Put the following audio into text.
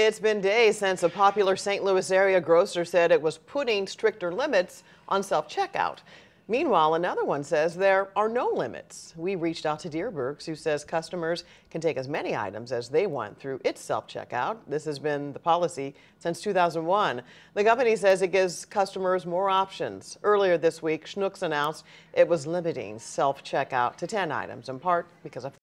It's been days since a popular St. Louis area grocer said it was putting stricter limits on self-checkout. Meanwhile, another one says there are no limits. We reached out to Dierbergs, who says customers can take as many items as they want through its self-checkout. This has been the policy since 2001. The company says it gives customers more options. Earlier this week, Schnucks announced it was limiting self-checkout to 10 items, in part because of